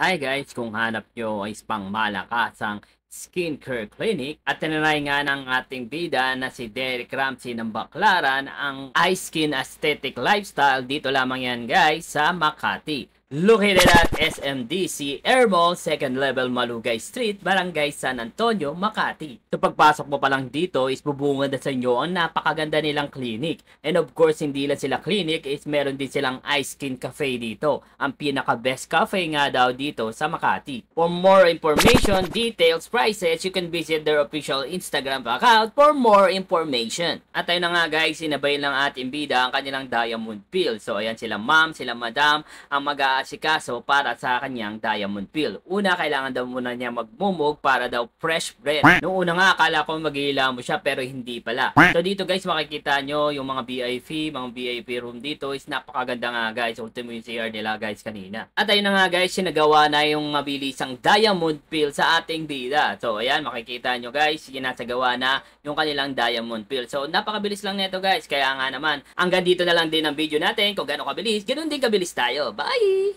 Hi guys, kung hanap nyo is pang malakasang skincare clinic at tinanay nga ng ating bida na si Derek Ramsey ng Baklaran ang eye skin aesthetic lifestyle dito lamang yan guys sa Makati. Located at SMDC Air Mall, 2nd level Malugay Street, Barangay San Antonio, Makati. So pagpasok mo pa lang dito is bubungad sa inyo ang napakaganda nilang clinic. And of course, hindi lang sila clinic is meron din silang ice skin cafe dito. Ang pinaka best cafe nga daw dito sa Makati. For more information, details, prices, you can visit their official Instagram account for more information. At ayun na nga guys, sinabay lang ating bida ang kanilang diamond peel. So ayan sila ma'am, sila madam, ang mag asikaso para sa kanyang diamond peel. Una, kailangan daw muna niya magmumog para daw fresh breath. Noong una nga, akala ko maghihila mo siya pero hindi pala. So dito guys, makikita nyo yung mga VIP, mga VIP room dito is napakaganda nga guys. Ultimo yung CR nila guys kanina. At ayun na nga guys, sinagawa na yung mabilisang diamond peel sa ating bida. So ayan, makikita nyo guys, ginasagawa na yung kanilang diamond peel. So napakabilis lang nito guys. Kaya nga naman, hanggang dito na lang din ang video natin. Kung gaano kabilis, ganoon din kabilis tayo. Bye!